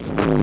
You.